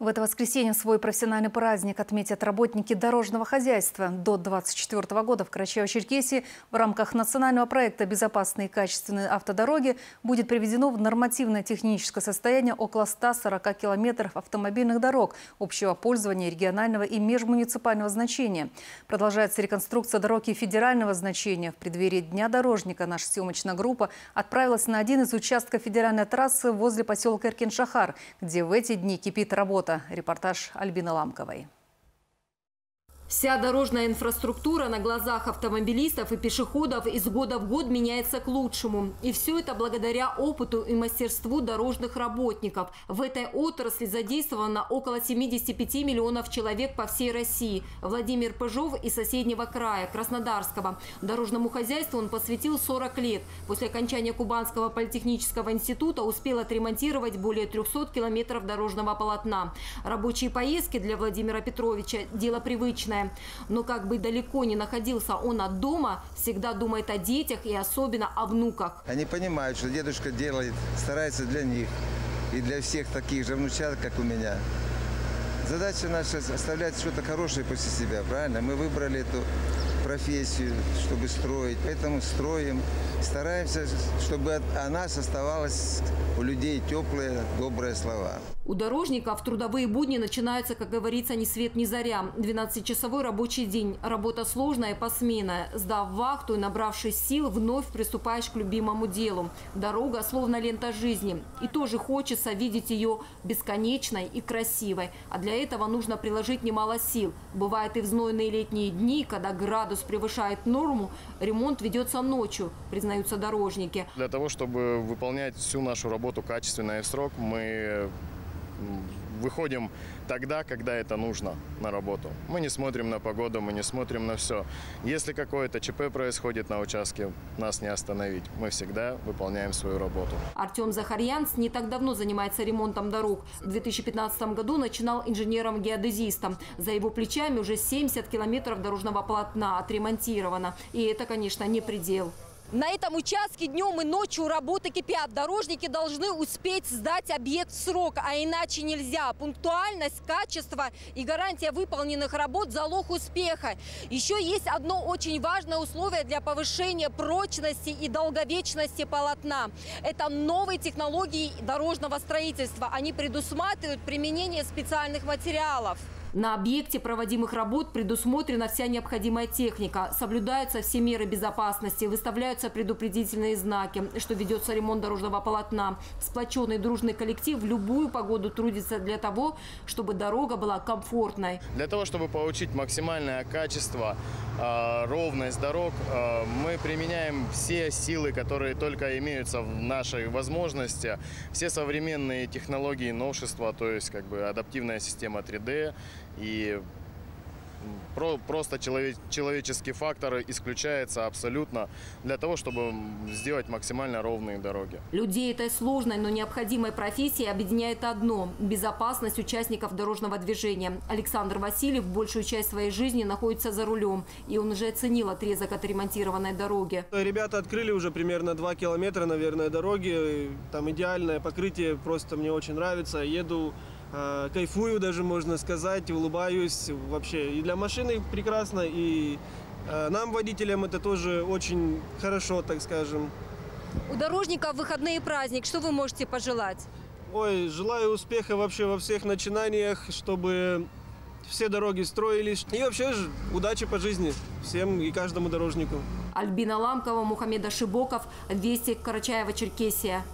В это воскресенье свой профессиональный праздник отметят работники дорожного хозяйства. До 2024 года в Карачаево-Черкесии в рамках национального проекта «Безопасные и качественные автодороги» будет приведено в нормативное техническое состояние около 140 километров автомобильных дорог общего пользования регионального и межмуниципального значения. Продолжается реконструкция дороги федерального значения. В преддверии Дня дорожника наша съемочная группа отправилась на один из участков федеральной трассы возле поселка Иркин-Шахар, где в эти дни кипит работа. Репортаж Альбины Ламковой. Вся дорожная инфраструктура на глазах автомобилистов и пешеходов из года в год меняется к лучшему. И все это благодаря опыту и мастерству дорожных работников. В этой отрасли задействовано около 75 миллионов человек по всей России. Владимир Пыжов из соседнего края, Краснодарского. Дорожному хозяйству он посвятил 40 лет. После окончания Кубанского политехнического института успел отремонтировать более 300 километров дорожного полотна. Рабочие поездки для Владимира Петровича – дело привычное важное. Но как бы далеко не находился он от дома, всегда думает о детях и особенно о внуках. Они понимают, что дедушка делает, старается для них и для всех таких же внучат, как у меня. Задача наша оставлять что-то хорошее после себя, правильно? Мы выбрали эту профессию, чтобы строить, поэтому строим. Стараемся, чтобы о нас оставалось у людей теплые, добрые слова. У дорожников трудовые будни начинаются, как говорится, ни свет ни заря. 12-часовой рабочий день. Работа сложная и посменная. Сдав вахту и набравшись сил, вновь приступаешь к любимому делу. Дорога словно лента жизни. И тоже хочется видеть ее бесконечной и красивой. А для этого нужно приложить немало сил. Бывает и в знойные летние дни, когда градус превышает норму, ремонт ведется ночью, признаются дорожники. Для того, чтобы выполнять всю нашу работу качественно и в срок, мы выходим тогда, когда это нужно на работу. Мы не смотрим на погоду, мы не смотрим на все. Если какое-то ЧП происходит на участке, нас не остановить. Мы всегда выполняем свою работу. Артем Захарьянц не так давно занимается ремонтом дорог. В 2015 году начинал инженером-геодезистом. За его плечами уже 70 километров дорожного полотна отремонтировано. И это, конечно, не предел. На этом участке днем и ночью работы кипят. Дорожники должны успеть сдать объект в срок, а иначе нельзя. Пунктуальность, качество и гарантия выполненных работ – залог успеха. Еще есть одно очень важное условие для повышения прочности и долговечности полотна. Это новые технологии дорожного строительства. Они предусматривают применение специальных материалов. На объекте проводимых работ предусмотрена вся необходимая техника. Соблюдаются все меры безопасности, выставляются предупредительные знаки, что ведется ремонт дорожного полотна. Сплоченный дружный коллектив в любую погоду трудится для того, чтобы дорога была комфортной. Для того, чтобы получить максимальное качество, а, ровность дорог, а, мы применяем все силы, которые только имеются в нашей возможности, все современные технологии, новшества, то есть как бы адаптивная система 3D, и про, просто человек, человеческий фактор исключается абсолютно для того, чтобы сделать максимально ровные дороги. Людей этой сложной, но необходимой профессии объединяет одно – безопасность участников дорожного движения. Александр Васильев большую часть своей жизни находится за рулем, и он уже оценил отрезок отремонтированной дороги. Ребята открыли уже примерно 2 километра, наверное, дороги. Там идеальное покрытие, просто мне очень нравится. Еду кайфую даже, можно сказать, улыбаюсь вообще. И для машины прекрасно, и э, нам, водителям, это тоже очень хорошо, так скажем. У дорожников выходные праздник. Что вы можете пожелать? Ой, желаю успеха вообще во всех начинаниях, чтобы все дороги строились. И вообще удачи по жизни всем и каждому дорожнику. Альбина Ламкова, Мухаммеда Шибоков, Вести, Карачаева, Черкесия.